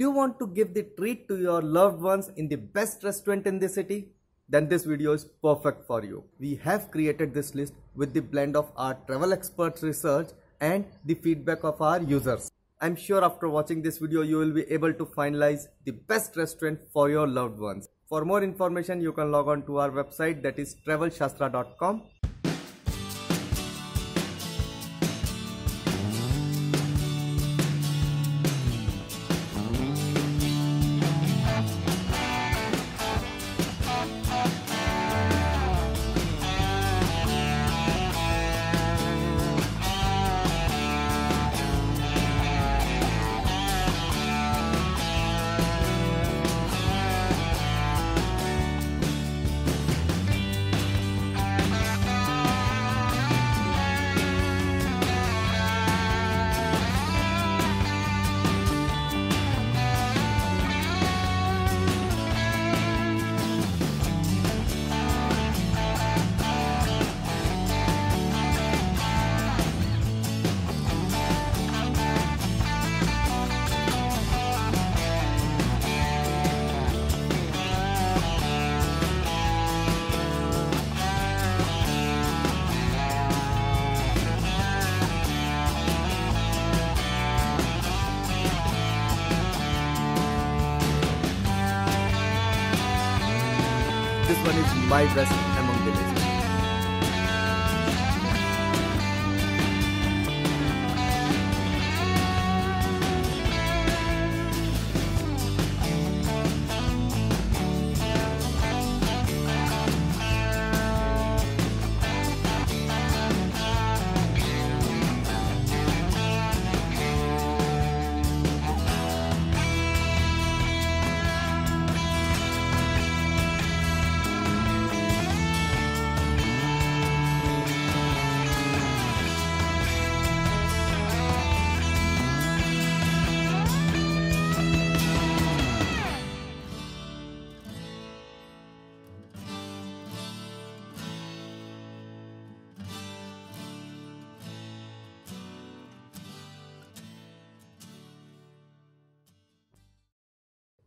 Do you want to give the treat to your loved ones in the best restaurant in the city? Then this video is perfect for you. We have created this list with the blend of our travel experts research and the feedback of our users. I'm sure after watching this video you will be able to finalize the best restaurant for your loved ones. For more information you can log on to our website that is travelshastra.com This one is my best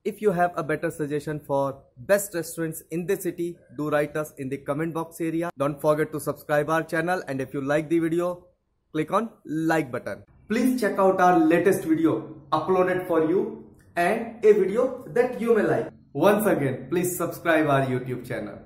If you have a better suggestion for best restaurants in the city, do write us in the comment box area. Don't forget to subscribe our channel and if you like the video, click on like button. Please check out our latest video uploaded for you and a video that you may like. Once again, please subscribe our YouTube channel.